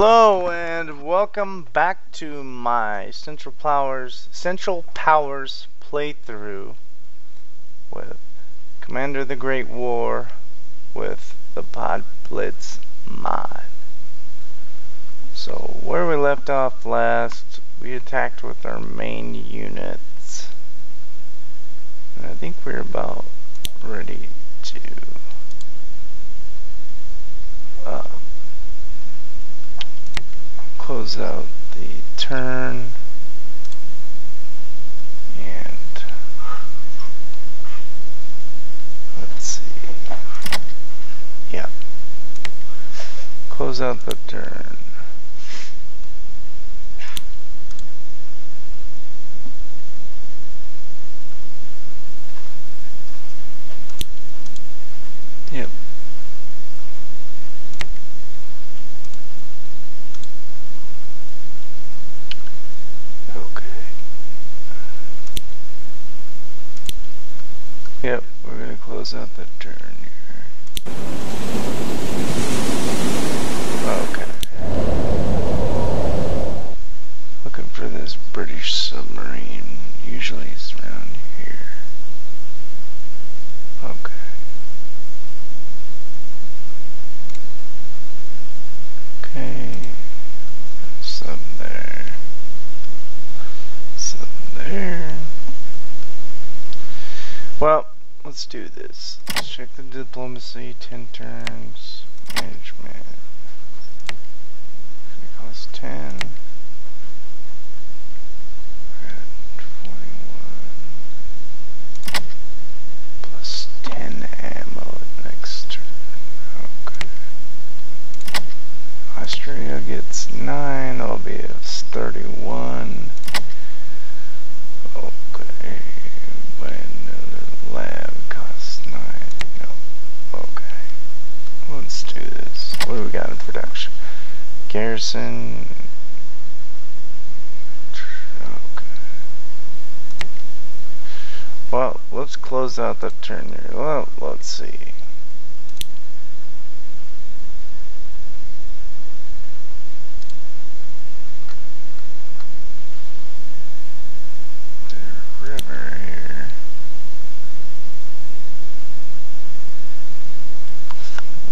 Hello and welcome back to my Central Powers Central Powers playthrough with Commander the Great War with the Pod Blitz mod. So where we left off last, we attacked with our main units. And I think we're about ready to uh, close out the turn and let's see. Yeah. Close out the turn yep Okay. Yep, we're gonna close the turn here. Okay. Looking for this British submarine. Usually it's around here. Okay. Okay. Sub there. So there. Well, let's do this. Let's check the diplomacy, 10 turns, management. Gonna cost 10. Got 21. Plus 10 ammo next turn. Okay. Austria gets 9, that'll be a 31. Okay, but another lab costs 9. No. Okay. Let's do this. What do we got in production? Okay. Well, let's close out the turn here. Well, let's see. the river here.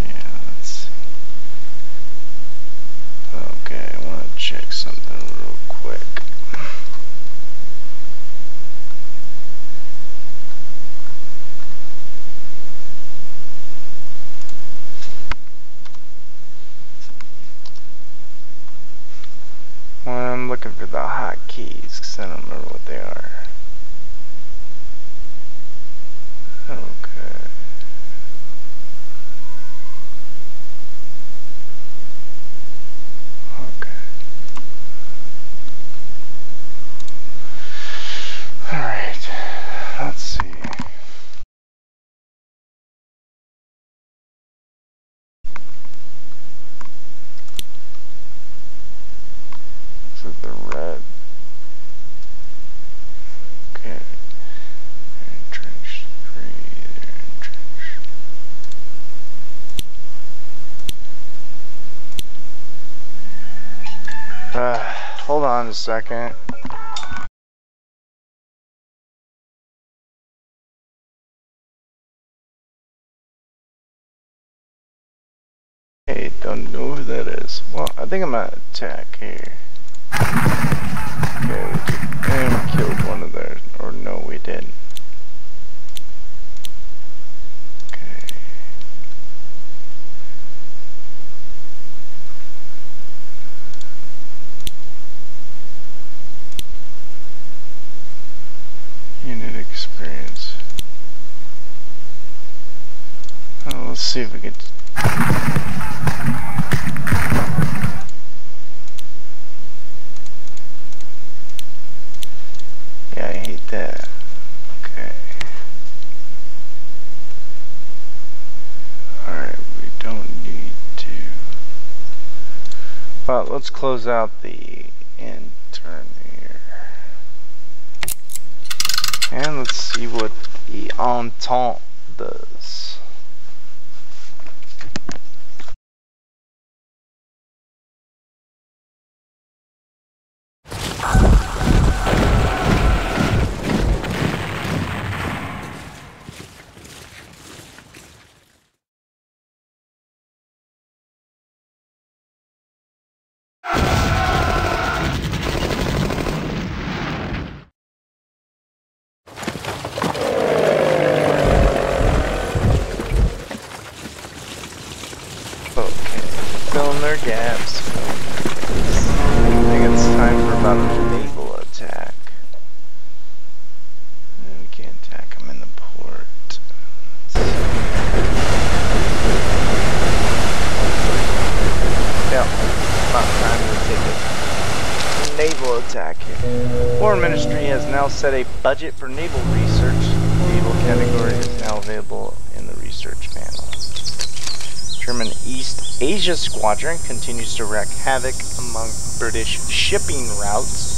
Yeah, let's see. Okay, I want to check something real quick. Well, I'm looking for the hotkeys because I don't remember what they are. Okay. Okay. Alright. Let's see. This is the red. Okay. Entrench three, there, entrench. Uh, hold on a second. Hey, don't know who that is. Well, I think I'm gonna attack here. Okay, killed one of theirs. Or no, we didn't. Okay. Unit experience. Oh, let's see if we can. Yeah, I hate that. Okay. Alright, we don't need to. Well, let's close out the intern here. And let's see what the Entente budget for naval research. Naval category is now available in the research panel. German East Asia Squadron continues to wreak havoc among British shipping routes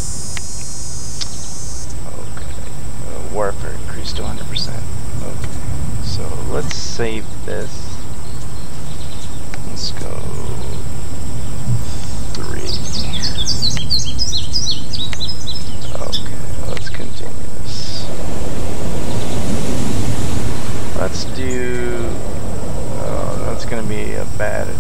bad.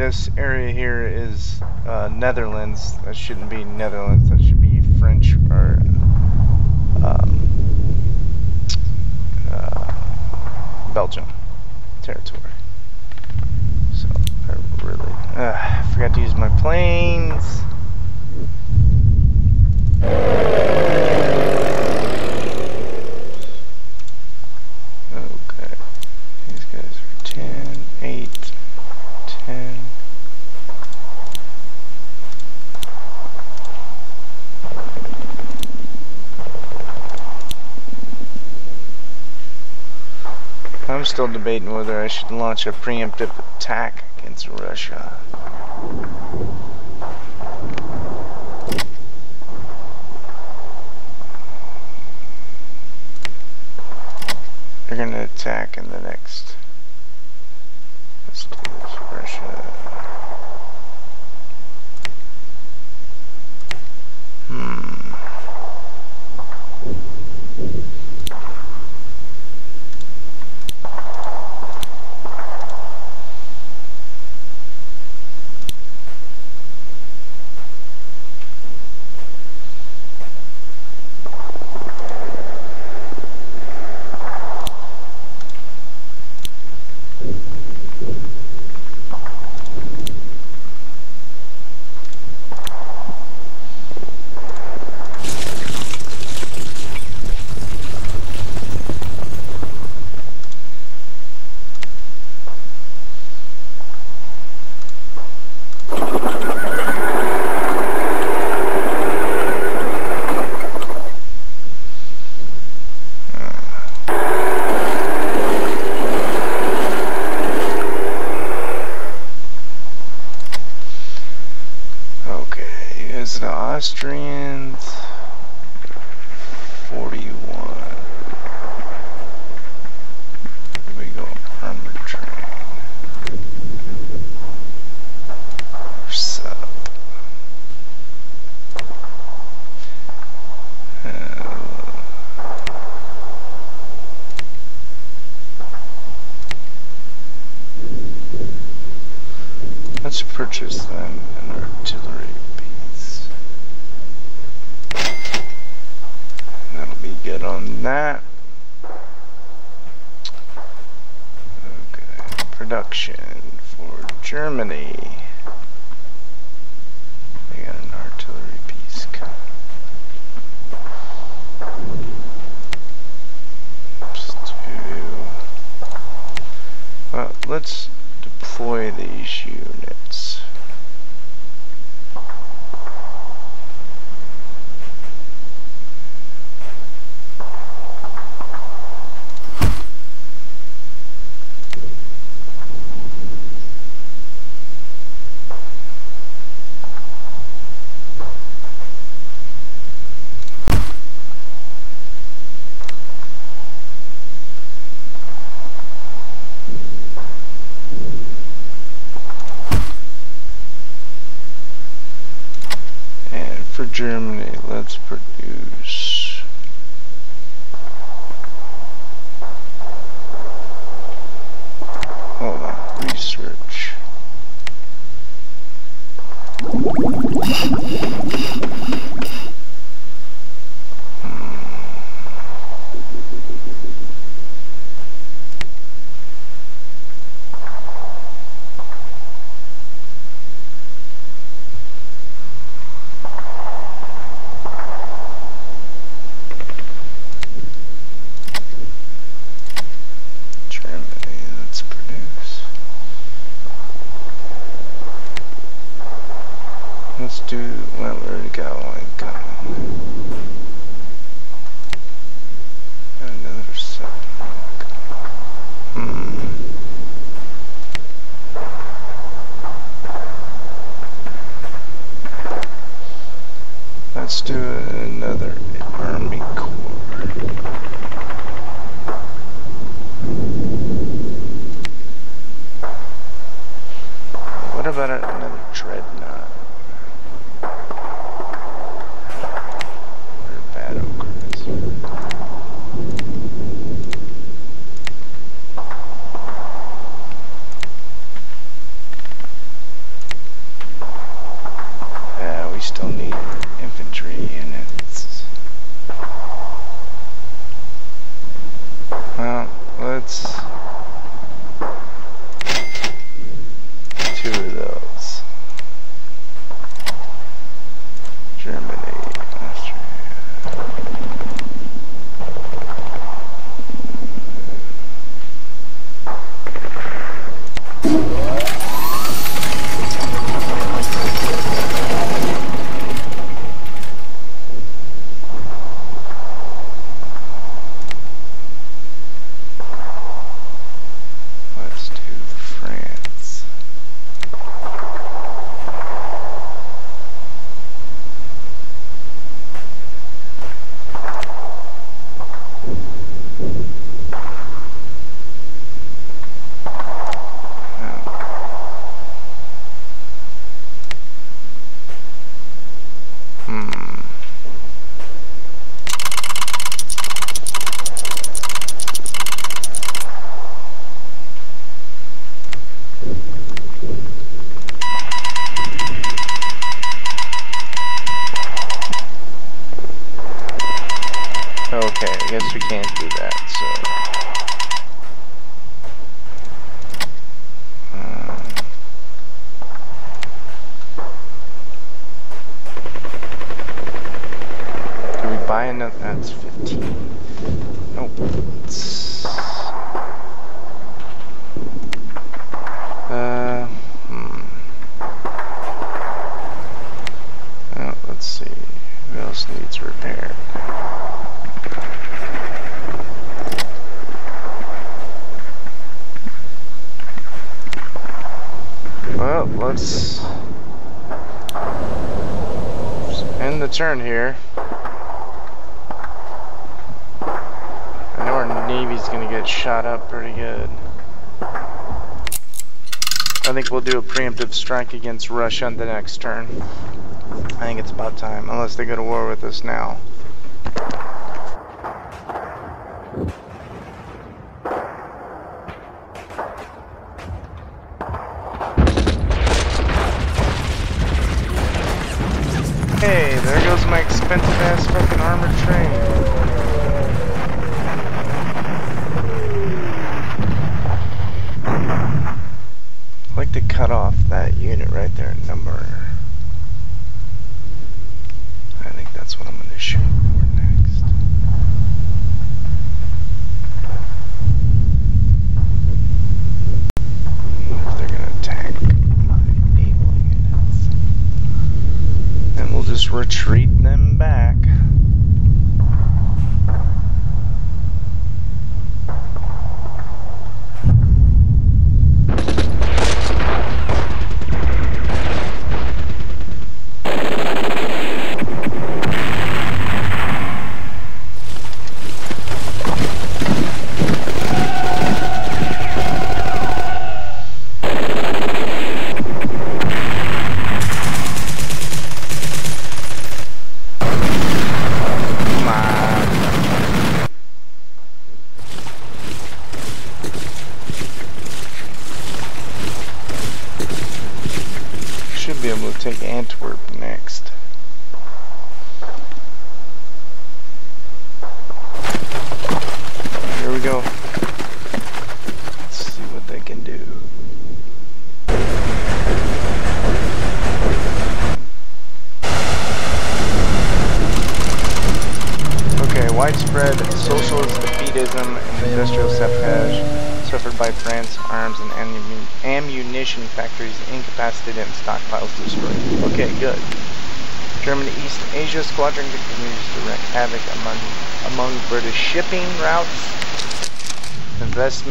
This area here is uh, Netherlands. That shouldn't be Netherlands. That should be French or um, uh, Belgium territory. So I really uh, forgot to use my planes. Okay, these guys are 10, 8, 10. I'm still debating whether I should launch a preemptive attack against Russia. They're gonna attack in the next. Let's do Germany. Let's produce. nine, that's 15. Nope. It's preemptive strike against Russia on the next turn. I think it's about time, unless they go to war with us now.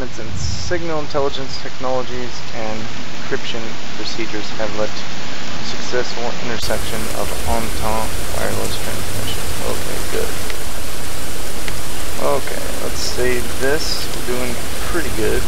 advancements in signal intelligence technologies and encryption procedures have led to successful interception of Entente wireless transmission. Okay, good. Okay, let's save this. We're doing pretty good.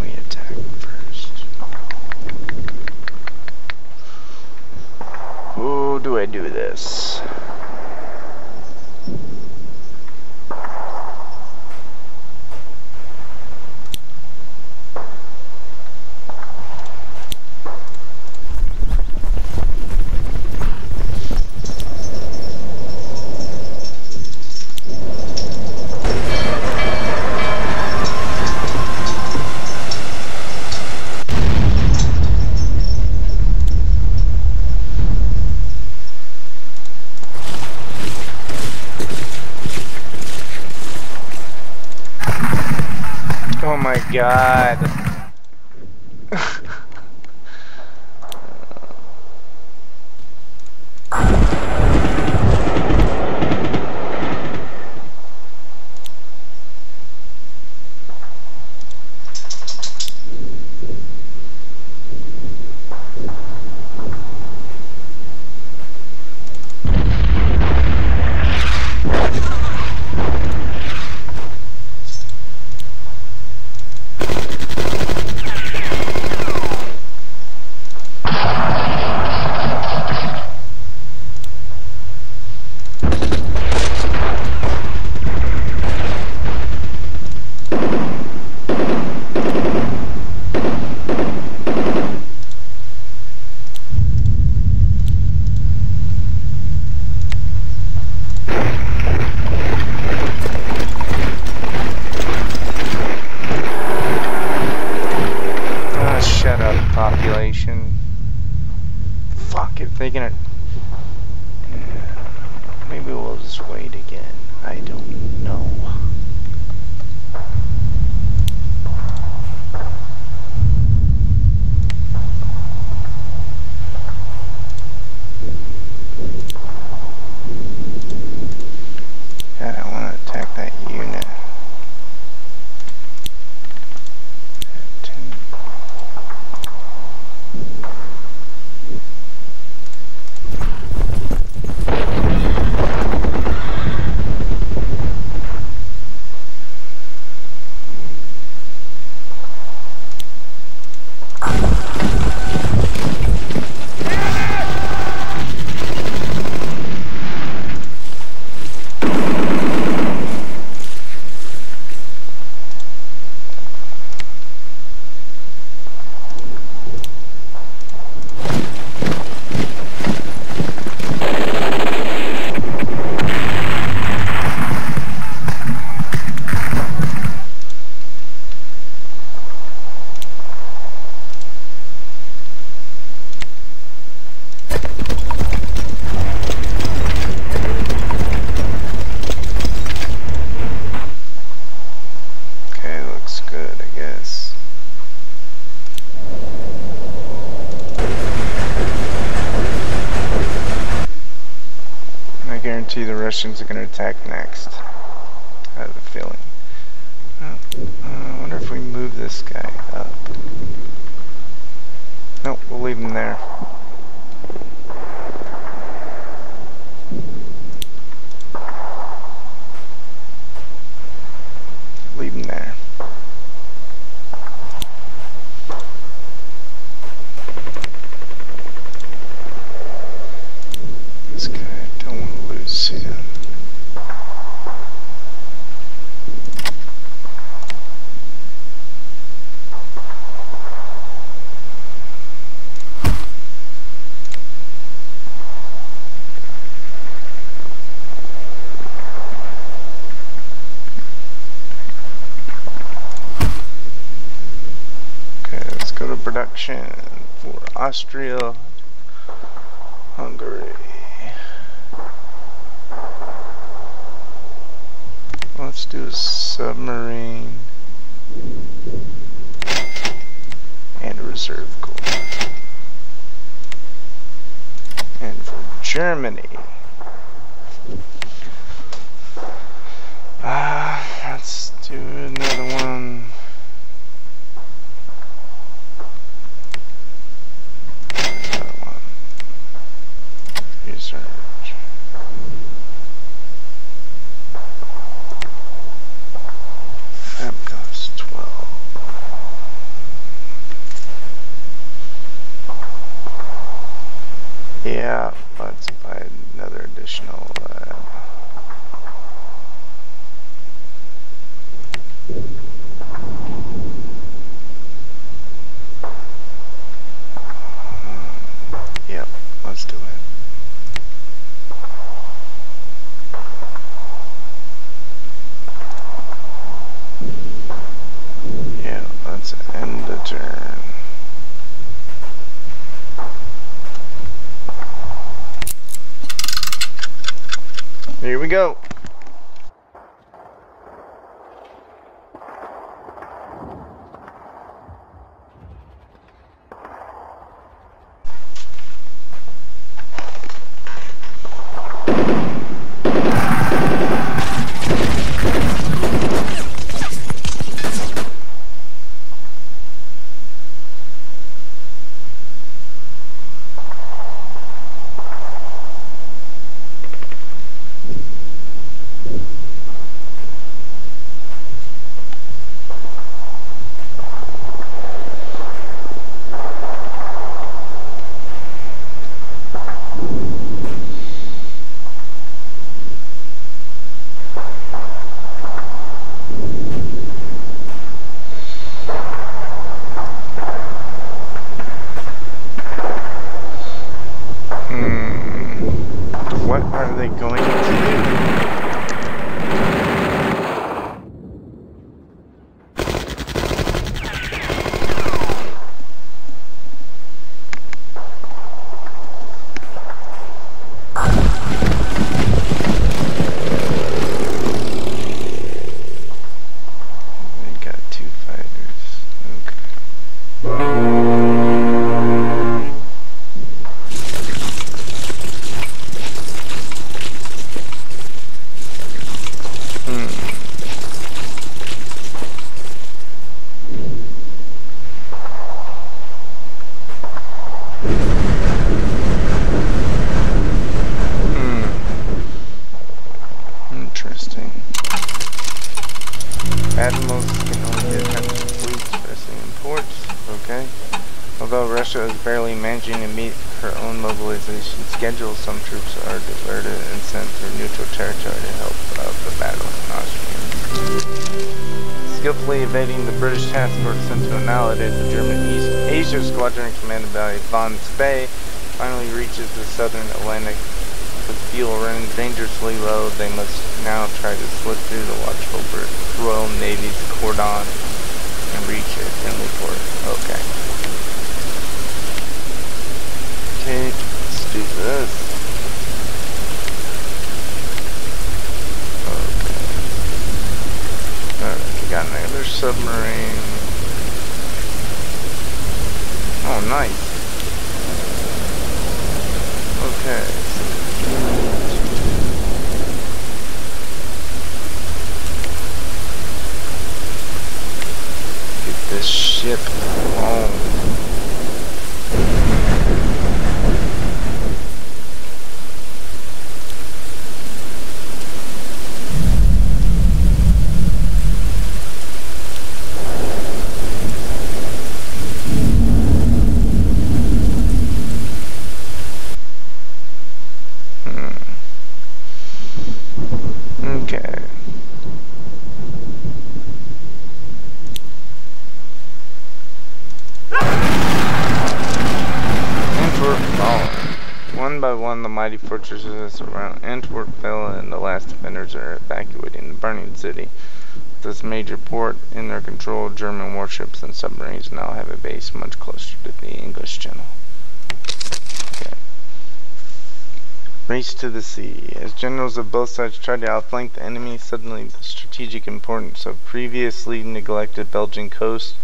we attack. God. Ah, shut up, population. Fuck, if they gonna... Maybe we'll just wait again. I don't know. God, I want to attack that unit. Ten- Okay, looks good, I guess. I guarantee the Russians are going to attack next. I have a feeling. Oh, uh, I wonder if we move this guy up. Nope, we'll leave him there. Leave him there. This guy, I don't want to lose him. Okay, let's production for Austria, Hungary. Let's do a submarine and a reserve corps. And for Germany, ah, let's do another one. Another one. Research. That costs 12. Yeah, let's buy another additional mighty fortresses around Antwerp fell, and the last defenders are evacuating the burning city. With this major port in their control, German warships and submarines now have a base much closer to the English Channel. Race to the sea. As generals of both sides try to outflank the enemy, suddenly the strategic importance of previously neglected Belgian coast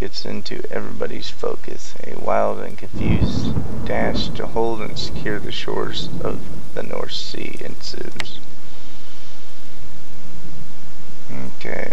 gets into everybody's focus. A wild and confused dash to hold and secure the shores of the North Sea ensues. Okay.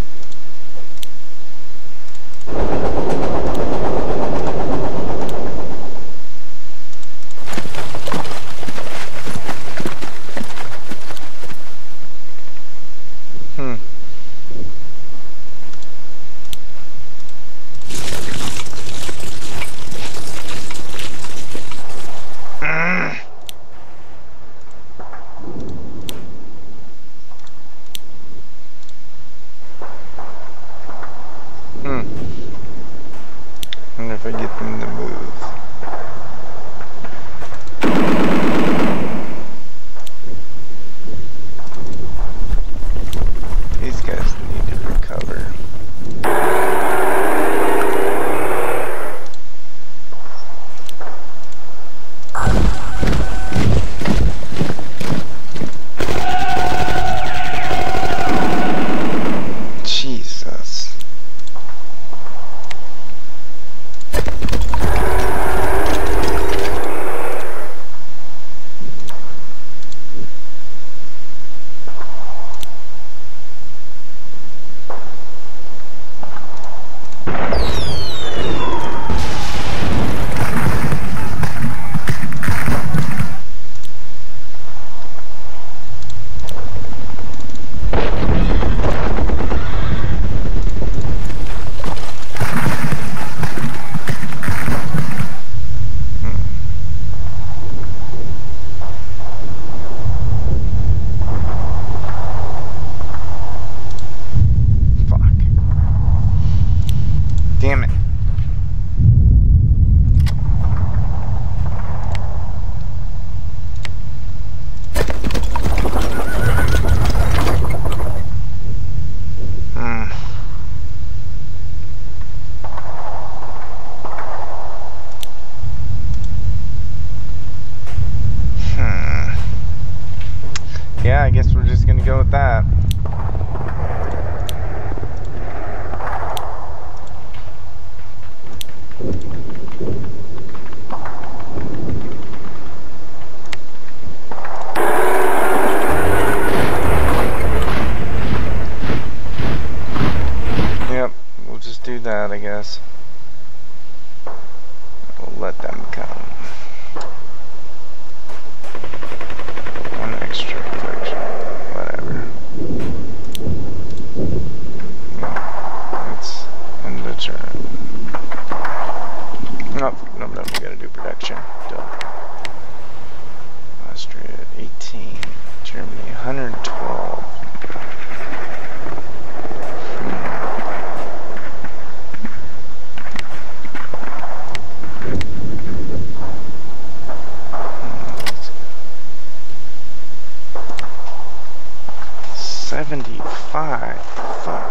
75. Fuck.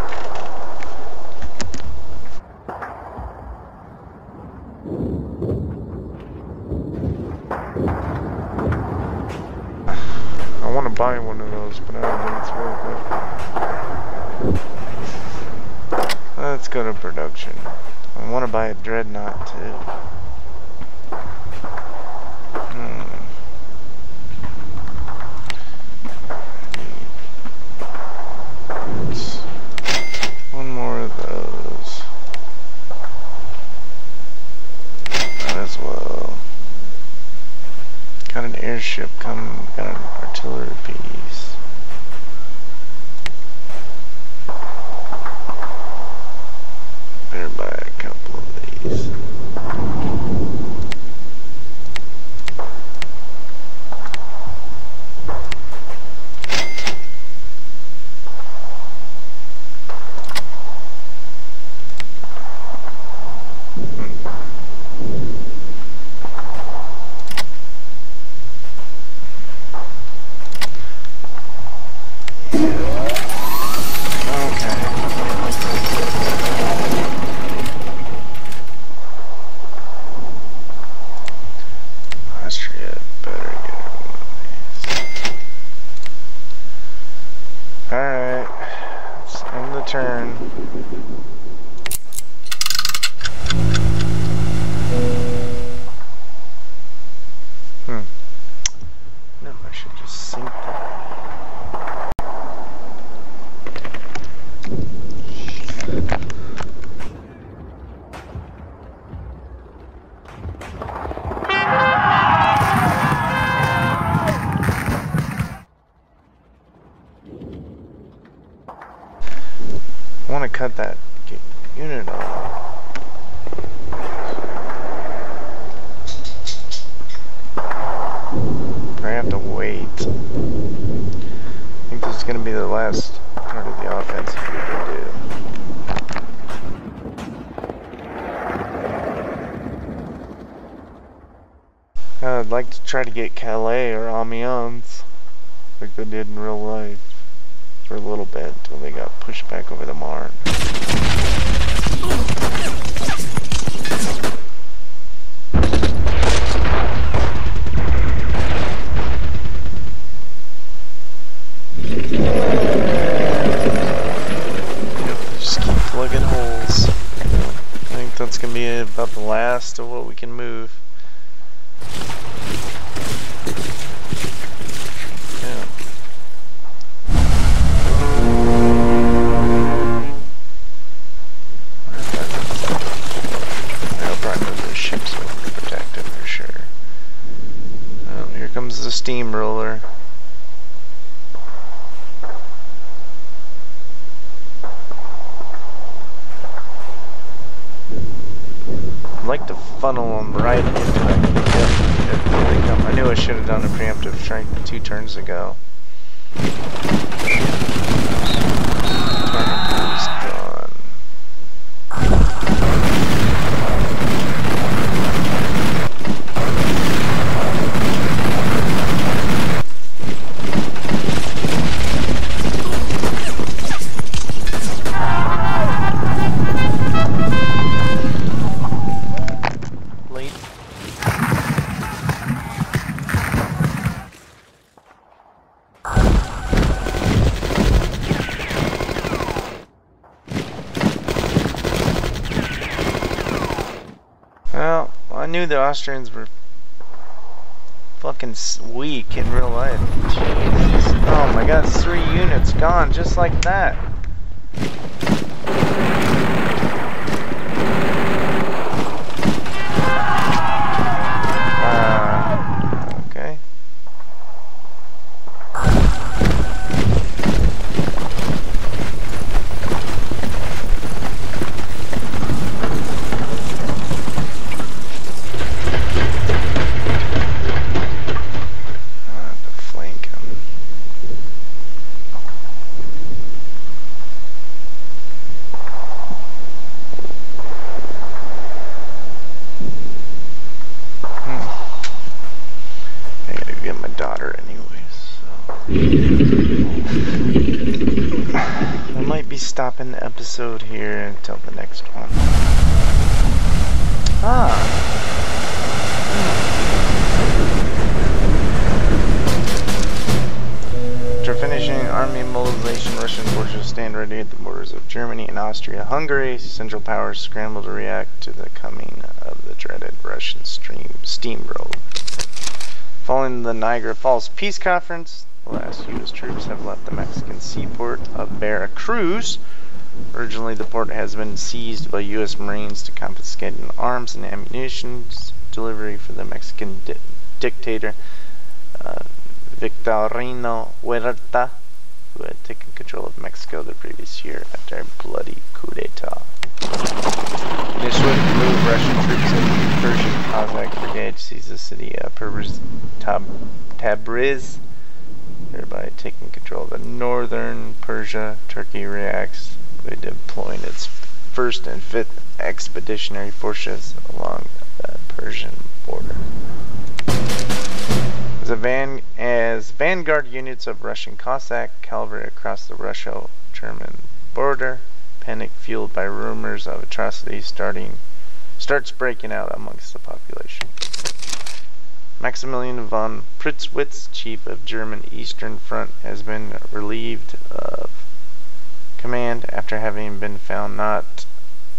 I want to buy one of those, but I don't think it's worth it. Let's go to production. I want to buy a dreadnought too. did in real life for a little bit until they got pushed back over the Marne. funnel them right into the I knew I should have done a preemptive strike two turns ago. Austrians were fucking weak in real life. Jesus. Oh my god, three units gone just like that. Stopping the episode here until the next one. Ah. After finishing army mobilization, Russian forces stand ready at the borders of Germany and Austria-Hungary. Central powers scramble to react to the coming of the dreaded Russian stream steamroller. Following the Niagara Falls Peace Conference, the last U.S. troops have left the Mexican seaport of Veracruz. Originally, the port has been seized by U.S. Marines to confiscate arms and ammunition delivery for the Mexican di dictator uh, Victoriano Huerta, who had taken control of Mexico the previous year after a bloody coup d'etat. A swift move, Russian troops of Persian Cossack Brigade seized the city of Tabriz thereby taking control of the northern Persia. Turkey reacts by deploying its first and fifth expeditionary forces along the Persian border. As, van, as vanguard units of Russian Cossack cavalry across the Russo-German border, panic fueled by rumors of atrocities starting starts breaking out amongst the population. Maximilian von Prittwitz, chief of German Eastern Front, has been relieved of command after having been found not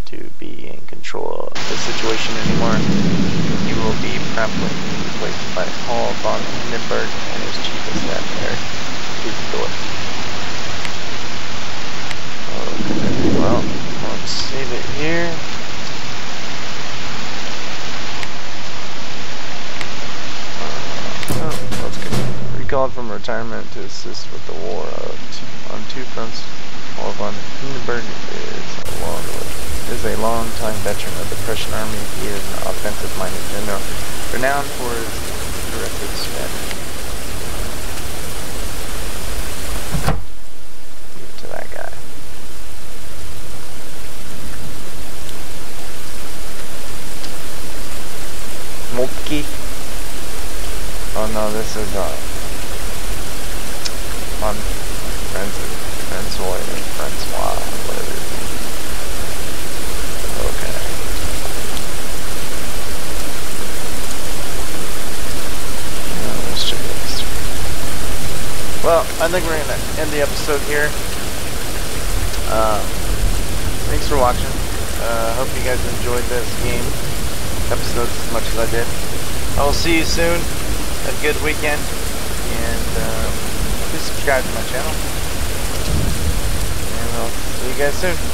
to be in control of the situation anymore. Will be promptly replaced by Paul von Hindenburg and his chief of staff, Erich Ludendorff. Okay, well, let's save it here. Let's recalled uh, oh, from retirement to assist with the war on two fronts. Paul von Hindenburg is is a long-time veteran of the Prussian army. He is an offensive-minded general, renowned for his directed strategy. To that guy. Oh no, this is uh on Friends Francois and Francois, whatever it is. Okay. let's check this. Well, I think we're gonna end the episode here. Uh, thanks for watching. Uh, hope you guys enjoyed this game episode as much as I did. I will see you soon. Have a good weekend. And, um, please subscribe to my channel. And I'll see you guys soon.